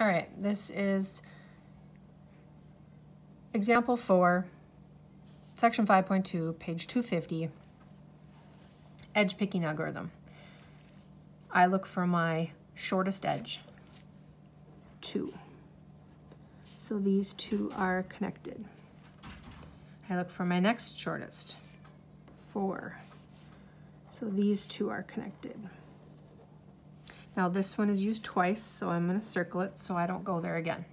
All right, this is example four, section 5.2, page 250, edge picking algorithm. I look for my shortest edge, two. So these two are connected. I look for my next shortest, four. So these two are connected. Now this one is used twice, so I'm gonna circle it so I don't go there again.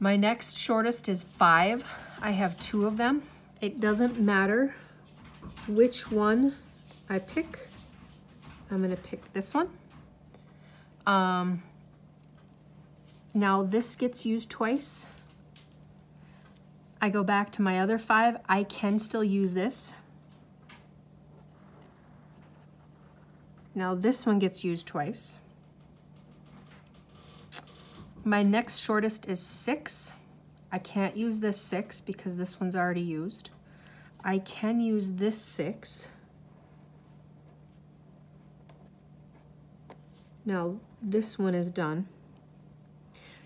My next shortest is five. I have two of them. It doesn't matter which one I pick. I'm gonna pick this one. Um, now this gets used twice. I go back to my other five. I can still use this. Now this one gets used twice. My next shortest is six. I can't use this six because this one's already used. I can use this six. Now this one is done.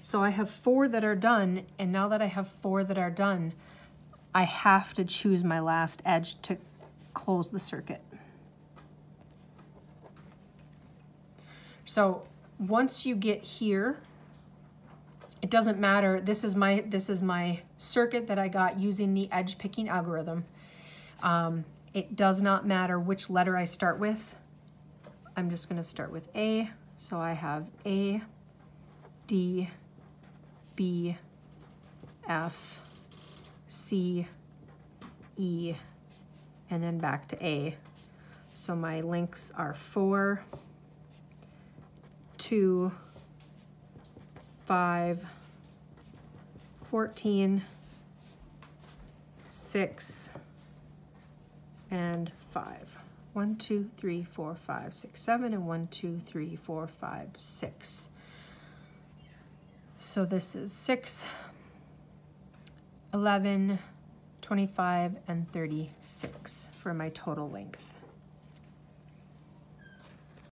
So I have four that are done, and now that I have four that are done, I have to choose my last edge to close the circuit. So once you get here, it doesn't matter. This is my this is my circuit that I got using the edge picking algorithm. Um, it does not matter which letter I start with. I'm just gonna start with A. So I have A, D, B, F, C, E, and then back to A. So my links are four, 2, 5, 14, 6, and 5. 1, 2, 3, 4, 5, 6, 7, and 1, 2, 3, 4, 5, 6. So this is 6, 11, 25, and 36 for my total length.